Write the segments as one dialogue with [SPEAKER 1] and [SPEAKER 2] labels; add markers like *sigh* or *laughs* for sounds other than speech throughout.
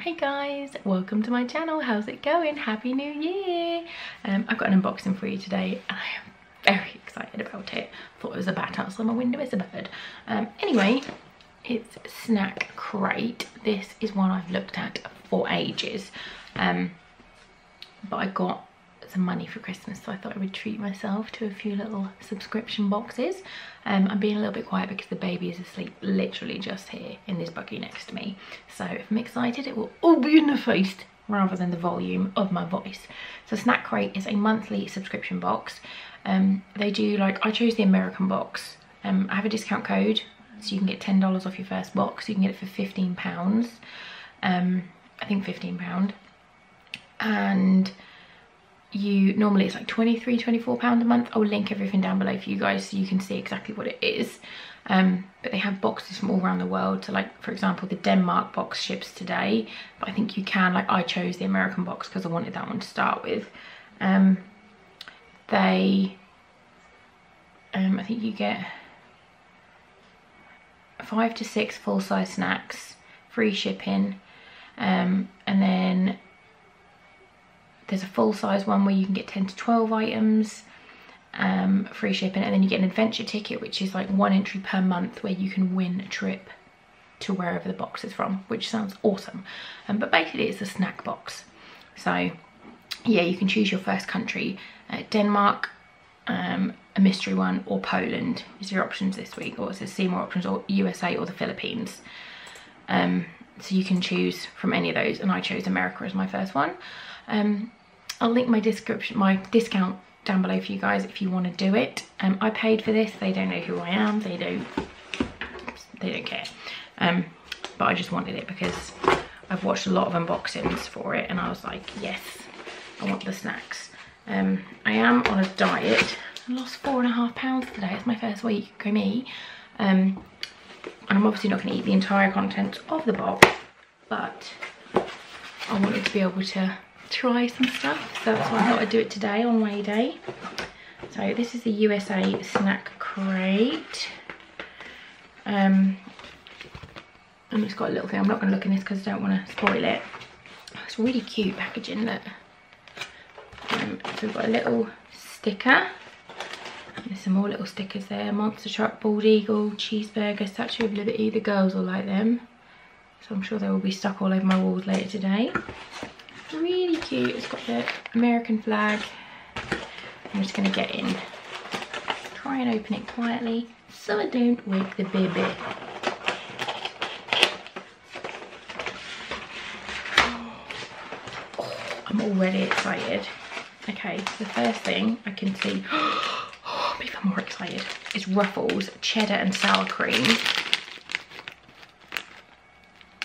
[SPEAKER 1] Hey guys, welcome to my channel. How's it going? Happy New Year! Um, I've got an unboxing for you today and I am very excited about it. Thought it was a bat outside my window, it's a bird. Um, anyway, it's Snack Crate. This is one I've looked at for ages. Um, but I got some money for Christmas so I thought I would treat myself to a few little subscription boxes. Um, I'm being a little bit quiet because the baby is asleep literally just here in this buggy next to me. So if I'm excited it will all be in the face rather than the volume of my voice. So Snack Crate is a monthly subscription box. Um, they do like, I chose the American box. Um, I have a discount code so you can get $10 off your first box. You can get it for £15. Um, I think £15. And you normally it's like 23 24 pound a month. I'll link everything down below for you guys so you can see exactly what it is. Um, but they have boxes from all around the world so like for example the denmark box ships today. But i think you can like i chose the american box because i wanted that one to start with. Um, they um, i think you get five to six full-size snacks free shipping um, and then there's a full size one where you can get 10 to 12 items, um, free shipping, and then you get an adventure ticket, which is like one entry per month where you can win a trip to wherever the box is from, which sounds awesome. Um, but basically it's a snack box. So yeah, you can choose your first country, uh, Denmark, um, a mystery one, or Poland is your options this week, or it says see more options, or USA or the Philippines. Um, so you can choose from any of those, and I chose America as my first one. Um, I'll link my description, my discount down below for you guys if you want to do it. Um, I paid for this. They don't know who I am. They don't. They don't care. Um, but I just wanted it because I've watched a lot of unboxings for it, and I was like, yes, I want the snacks. Um, I am on a diet. I lost four and a half pounds today. It's my first week. Go me. Um, and I'm obviously not going to eat the entire contents of the box, but I wanted to be able to try some stuff. So that's why I thought I'd do it today on Weigh Day. So this is the USA Snack Crate. Um, and it's got a little thing. I'm not going to look in this because I don't want to spoil it. It's really cute packaging, look. Um, so we've got a little sticker. There's some more little stickers there. Monster Truck, Bald Eagle, Cheeseburger, Statue of Liberty. The girls will like them. So I'm sure they will be stuck all over my walls later today really cute. It's got the American flag. I'm just gonna get in. Try and open it quietly so I don't wake the baby. Oh, I'm already excited. Okay, the first thing I can see, *gasps* oh, I'm even more excited, is Ruffles cheddar and sour cream.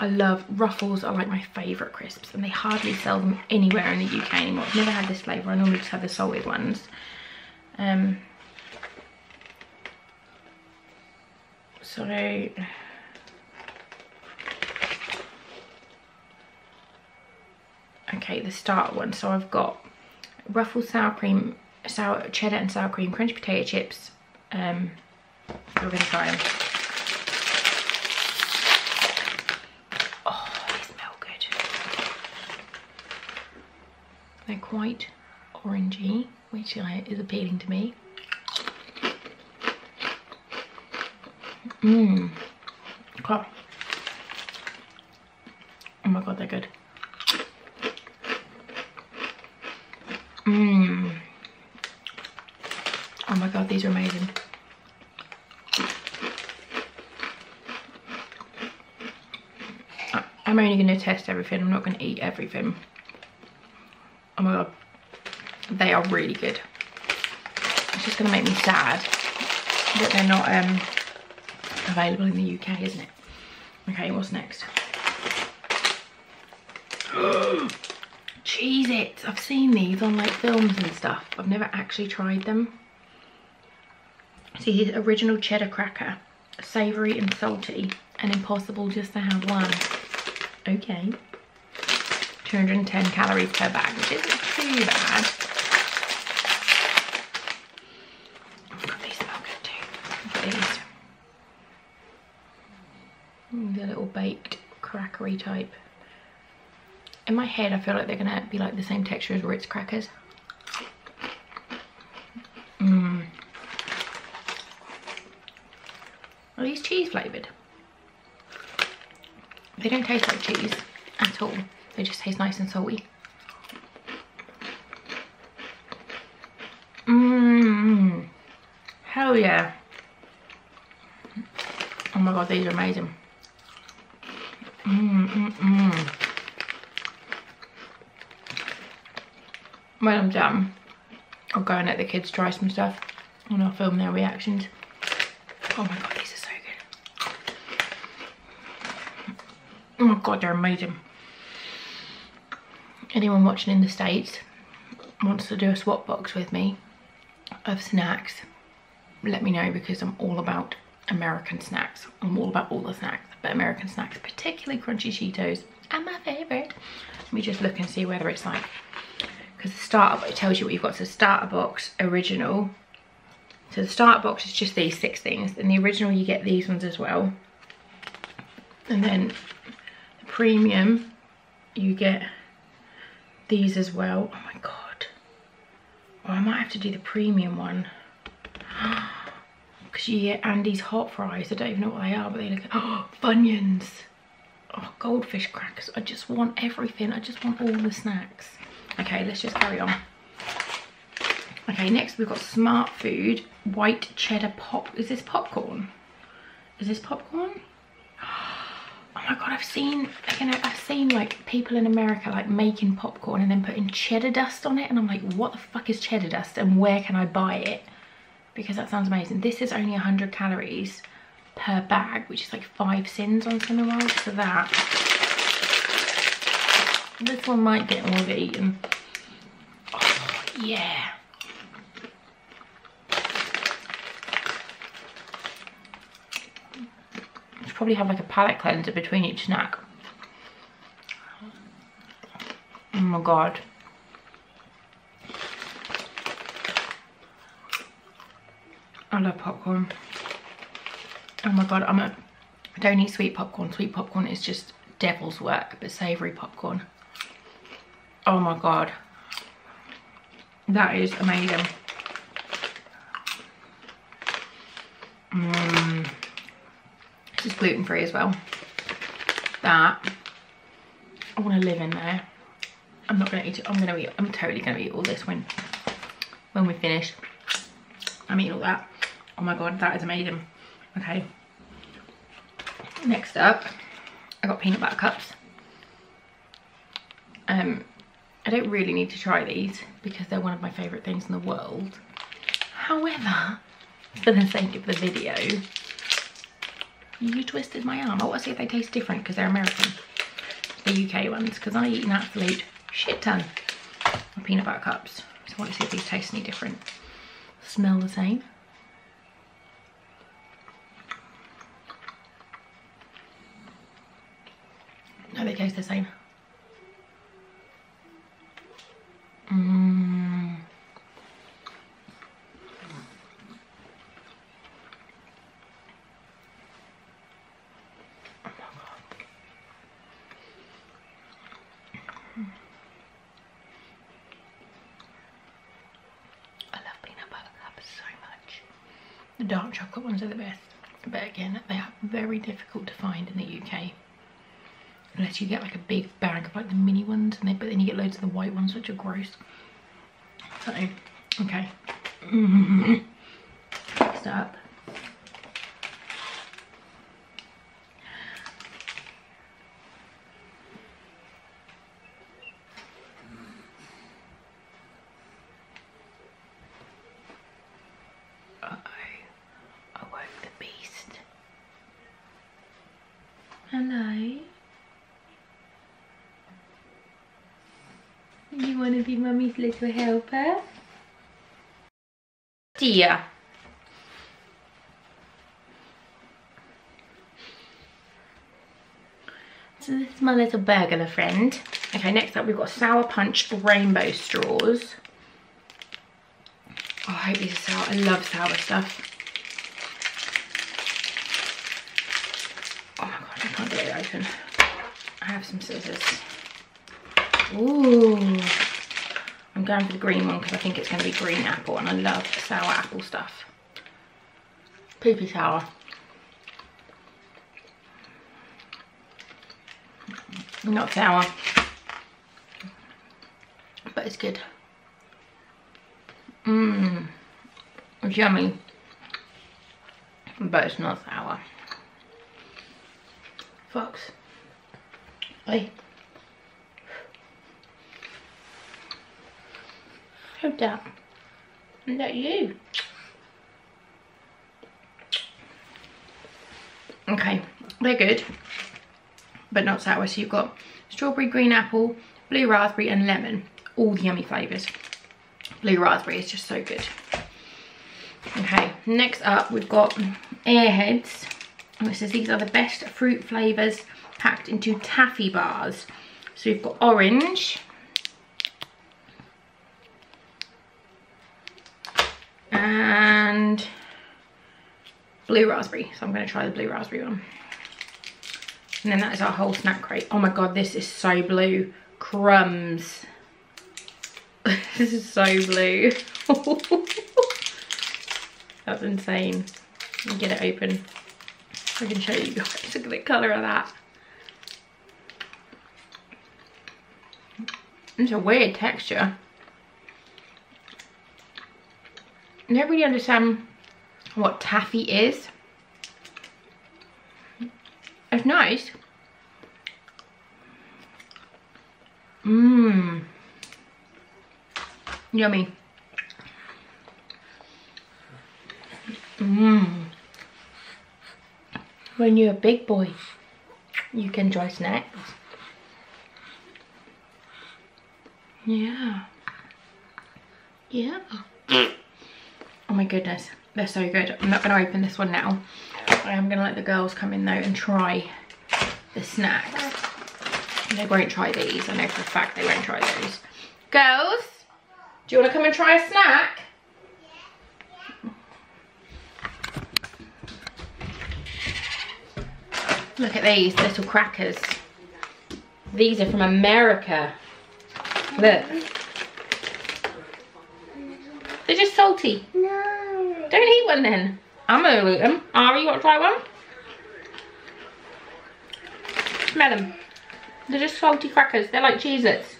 [SPEAKER 1] I love Ruffles are like my favourite crisps and they hardly sell them anywhere in the UK anymore. I've never had this flavour, I normally just have the salted ones. Um, so okay the starter one so I've got Ruffles sour cream sour cheddar and sour cream crunchy potato chips um we're gonna try them They're quite orangey, which uh, is appealing to me. Mmm. Oh my god, they're good. Mmm. Oh my god, these are amazing. I'm only going to test everything. I'm not going to eat everything oh my god. They are really good. It's just gonna make me sad that they're not um available in the uk isn't it? Okay what's next? *gasps* Cheez-It. I've seen these on like films and stuff. I've never actually tried them. See original cheddar cracker. Savory and salty and impossible just to have one. Okay 210 calories per bag, which isn't too bad. These smell these. Mm, the little baked crackery type in my head, I feel like they're gonna be like the same texture as Ritz crackers. Mmm. Are these cheese flavoured? They don't taste like cheese at all. They just taste nice and salty. Mmm. Hell yeah. Oh my god, these are amazing. Mmm, mmm, mmm. When I'm done, I'll go and let the kids try some stuff and I'll film their reactions. Oh my god, these are so good. Oh my god, they're amazing. Anyone watching in the States wants to do a swap box with me of snacks, let me know because I'm all about American snacks. I'm all about all the snacks, but American snacks, particularly crunchy Cheetos, are my favourite. Let me just look and see whether it's like, because the starter, it tells you what you've got. So starter box, original. So the starter box is just these six things. In the original, you get these ones as well. And then the premium, you get these as well. Oh my God. Oh, I might have to do the premium one. *gasps* Because you get Andy's hot fries. I don't even know what they are, but they look, oh, *gasps* *gasps* Funyuns. Oh, goldfish crackers. I just want everything. I just want all the snacks. Okay, let's just carry on. Okay, next we've got Smartfood White Cheddar Pop. Is this popcorn? Is this popcorn? Oh my god, I've seen, you know, I've seen like people in America like making popcorn and then putting cheddar dust on it. And I'm like, what the fuck is cheddar dust and where can I buy it? Because that sounds amazing. This is only 100 calories per bag, which is like five sins on rolls. So that, this one might get more eaten. Oh, yeah. Probably have like a palate cleanser between each snack. Oh my god. I love popcorn. Oh my god, I'm a, I don't eat sweet popcorn. Sweet popcorn is just devil's work, but savoury popcorn. Oh my god. That is amazing. Mmm. Is gluten free as well. That, I want to live in there. I'm not going to eat it. I'm going to eat, I'm totally going to eat all this when, when we finish. I'm eating all that. Oh my God, that is amazing. Okay. Next up, I got peanut butter cups. Um, I don't really need to try these because they're one of my favourite things in the world. However, for the sake of the video, you twisted my arm. I want to see if they taste different because they're American. The UK ones, because I eat an absolute shit ton of peanut butter cups. So I want to see if these taste any different. Smell the same. No, they taste the same. Mmm. The dark chocolate ones are the best. But again, they are very difficult to find in the UK. Unless you get like a big bag of like the mini ones, and they, but then you get loads of the white ones, which are gross. So, okay. *laughs* Next up. Hello. You want to be mummy's little helper? Dear. So this is my little burglar friend. Okay, next up we've got Sour Punch Rainbow Straws. Oh, I hope these are sour. I love sour stuff. I can't get it open. I have some scissors. Ooh. I'm going for the green one because I think it's going to be green apple and I love sour apple stuff. Poopy sour. Not sour. But it's good. Mmm. It's yummy. But it's not sour. Fox. Oi. Who's that? Is that you? Okay, they're good, but not sour. So you've got strawberry, green apple, blue raspberry and lemon. All the yummy flavours. Blue raspberry is just so good. Okay, next up we've got Airheads. It says these are the best fruit flavours packed into taffy bars. So we've got orange, and blue raspberry. So I'm going to try the blue raspberry one. And then that is our whole snack crate. Oh my god, this is so blue. Crumbs. *laughs* this is so blue. *laughs* That's insane. Let me get it open. I can show you guys. Look at the colour of that. It's a weird texture. I don't really understand what taffy is. It's nice. Mmm. Yummy. Mmm. When you're a big boy, you can enjoy snacks. Yeah. Yeah. Oh my goodness, they're so good. I'm not gonna open this one now. I am gonna let the girls come in though and try the snacks. They won't try these. I know for a fact they won't try those. Girls, do you wanna come and try a snack? Look at these little crackers. These are from America. Look. They're just salty.
[SPEAKER 2] No.
[SPEAKER 1] Don't eat one then. I'm gonna eat them. Ari, you want to try one? Smell them. They're just salty crackers. They're like Cheez-Its.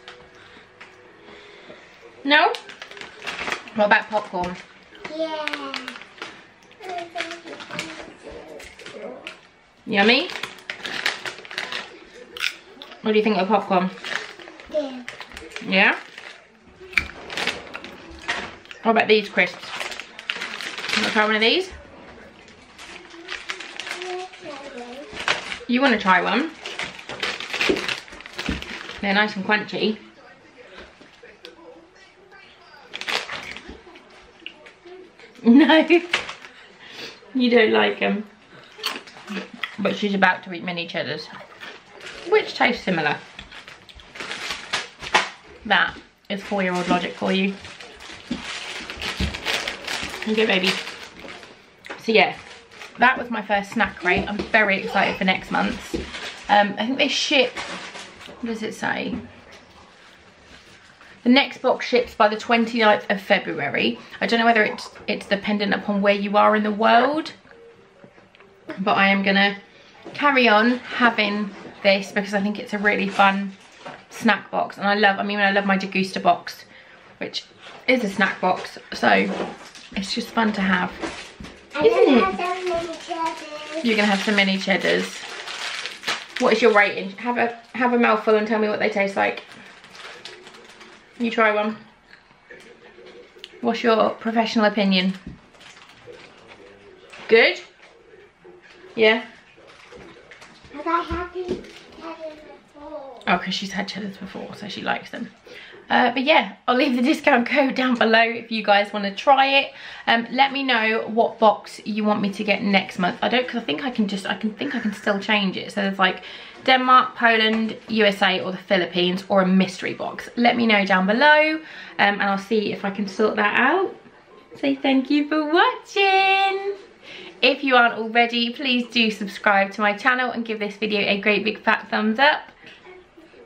[SPEAKER 1] No? What about popcorn?
[SPEAKER 2] Yeah.
[SPEAKER 1] Yummy? What do you think of popcorn?
[SPEAKER 2] Yeah.
[SPEAKER 1] Yeah? What about these crisps? You want to try one of these? You want to try one? They're nice and crunchy. *laughs* No, you don't like them. But she's about to eat mini cheddars, taste similar. That is four-year-old logic for you. Okay, baby. So yeah, that was my first snack crate. I'm very excited for next month. Um, I think they ship, what does it say? The next box ships by the 29th of February. I don't know whether it's, it's dependent upon where you are in the world. But I am gonna carry on having this because I think it's a really fun snack box. And I love, I mean, I love my Degustabox, which is a snack box. So it's just fun to have. Isn't it? You're gonna have some mini cheddars. What is your rating? Have a have a mouthful and tell me what they taste like. You try one. What's your professional opinion? Good? Yeah?
[SPEAKER 2] Before?
[SPEAKER 1] Oh, because she's had cheddars before, so she likes them. Uh, but yeah, I'll leave the discount *laughs* code down below if you guys want to try it. Um, let me know what box you want me to get next month. I don't, because I think I can just, I can think I can still change it. So there's like Denmark, Poland, USA or the Philippines or a mystery box. Let me know down below um, and I'll see if I can sort that out. Say thank you for watching. If you aren't already, please do subscribe to my channel and give this video a great big fat thumbs up.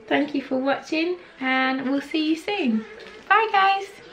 [SPEAKER 1] Thank you for watching and we'll see you soon. Bye guys.